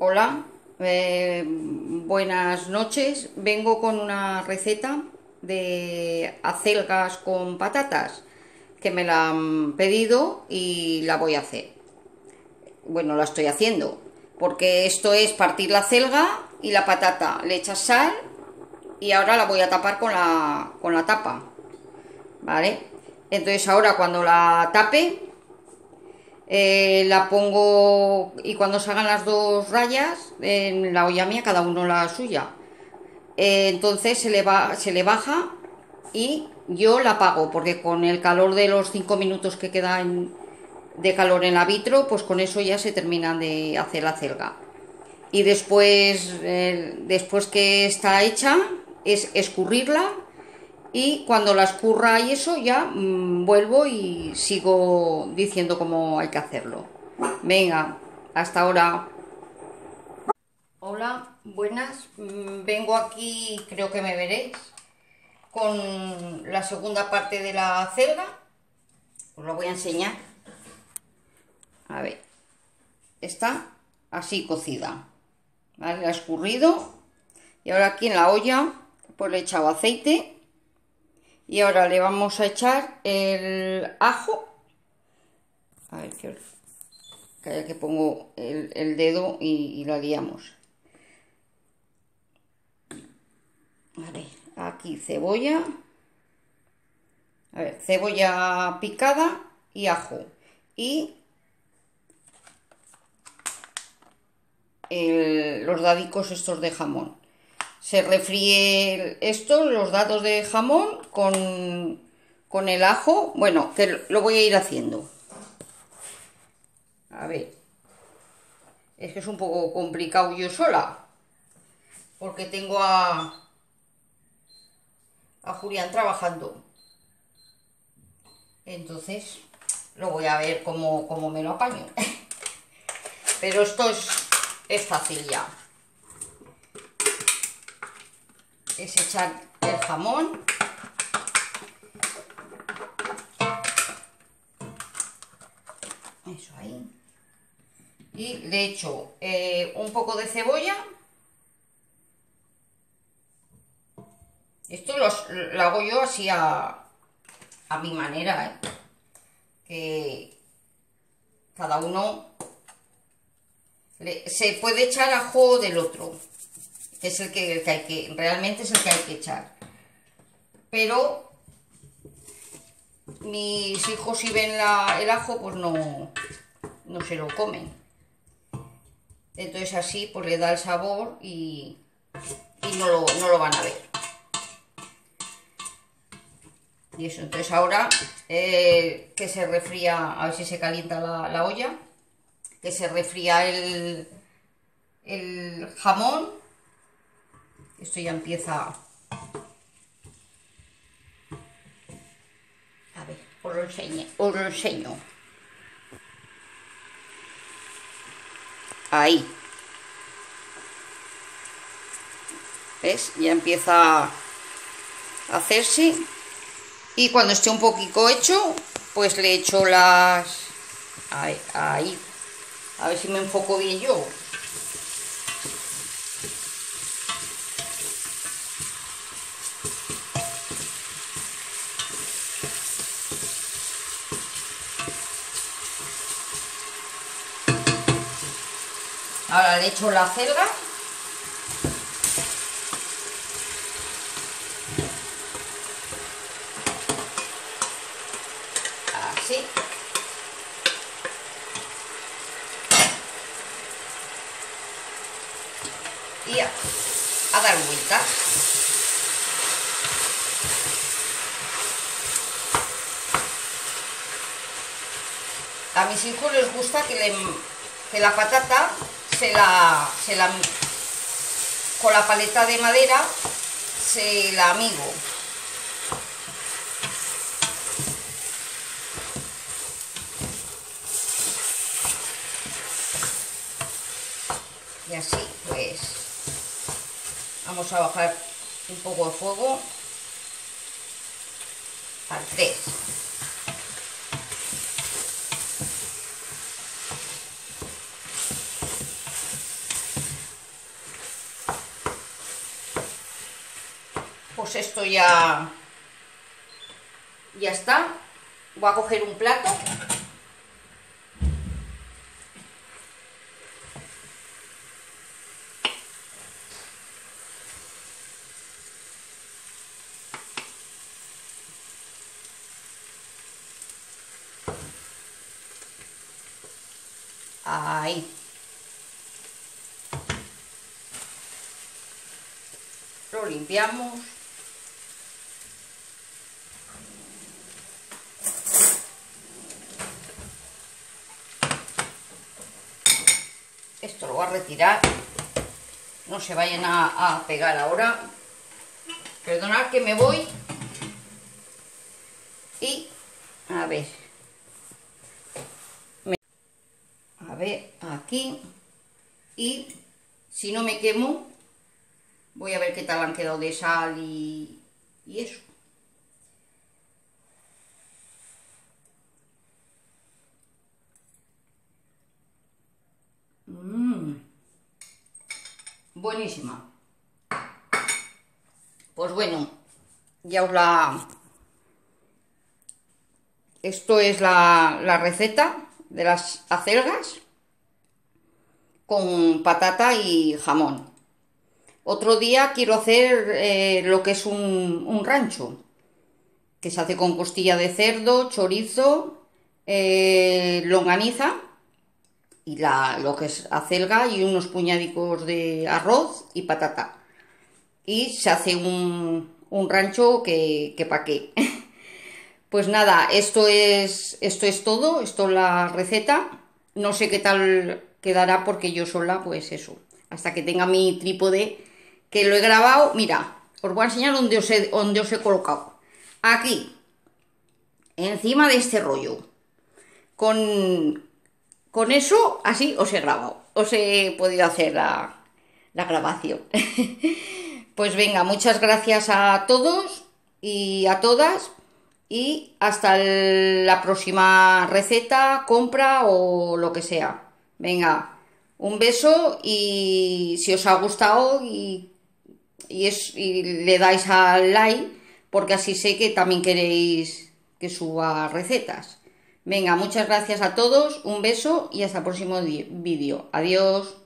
Hola, eh, buenas noches. Vengo con una receta de acelgas con patatas que me la han pedido y la voy a hacer. Bueno, la estoy haciendo porque esto es partir la acelga y la patata. Le echas sal y ahora la voy a tapar con la, con la tapa. ¿Vale? Entonces ahora cuando la tape eh, la pongo y cuando salgan las dos rayas en la olla mía, cada uno la suya. Eh, entonces se le, va, se le baja y yo la apago porque con el calor de los 5 minutos que quedan de calor en la vitro, pues con eso ya se termina de hacer la celga. Y después, eh, después que está hecha, es escurrirla y cuando la escurra y eso ya mmm, vuelvo y sigo diciendo cómo hay que hacerlo. Venga, hasta ahora. Hola, buenas. Mm, vengo aquí, creo que me veréis, con la segunda parte de la celda. Os lo voy a enseñar. A ver, está así cocida. ¿Vale? La he escurrido. Y ahora aquí en la olla, pues le he echado aceite y ahora le vamos a echar el ajo. A ver, que, que, pongo el, dedo y, y, la liamos. Vale, aquí cebolla. A ver, cebolla picada y ajo. Y los dadicos estos de jamón se refríe esto, los dados de jamón con, con el ajo. Bueno, que lo voy a ir haciendo. A ver. Es que es un poco complicado yo sola. Porque tengo a, a Julián trabajando. Entonces, lo voy a ver cómo, cómo me lo apaño. Pero esto es, es fácil ya. Es echar el jamón. Eso ahí. Y le echo eh, un poco de cebolla. Esto los, lo hago yo así a, a mi manera, ¿eh? Que cada uno le, se puede echar ajo del otro es el que, que, hay que, realmente es el que hay que echar. Pero mis hijos si ven la, el ajo, pues no, no se lo comen. Entonces así pues le da el sabor y, y no, lo, no lo van a ver. Y eso, entonces ahora eh, que se refría, a ver si se calienta la, la olla, que se refría el, el jamón esto ya empieza... A ver, os lo enseño. Os lo enseño. Ahí. ¿Ves? Ya empieza a hacerse. Y cuando esté un poquito hecho, pues le echo las... Ahí, ahí. A ver si me enfoco bien yo. Ahora le echo la celga. Así. Y a, a dar vueltas. A mis hijos les gusta que, le, que la patata se la, se la, con la paleta de madera se la amigo. Y así, pues, vamos a bajar un poco el fuego al 3. pues esto ya, ya está. Voy a coger un plato. Ahí. Lo limpiamos. Esto lo voy a retirar. No se vayan a, pegar ahora. Perdonad que me voy. Y, a ver. a ver aquí y si no me quemo voy a ver qué tal han quedado de sal y, y eso mmm buenísima pues bueno ya os la esto es la, la receta de las acelgas con patata y jamón. Otro día quiero hacer eh, lo que es un, rancho, que se hace con costilla de cerdo, chorizo, eh, longaniza y la, lo que es acelga y unos puñadicos de arroz y patata. Y se hace un, rancho que, que pa' qué. Pues nada, esto es, esto es todo, esto es la receta. No sé qué tal quedará porque yo sola, pues eso, hasta que tenga mi trípode, que lo he grabado, mira, os voy a enseñar dónde os he, os he colocado. Aquí, encima de este rollo. Con, con eso, así os he grabado, os he podido hacer la, grabación. pues venga, muchas gracias a todos y a todas y hasta la próxima receta, compra o lo que sea. Venga, un beso y si os ha gustado y, es, y le dais al like porque así sé que también queréis que suba recetas. Venga, muchas gracias a todos, un beso y hasta el próximo vídeo. Adiós.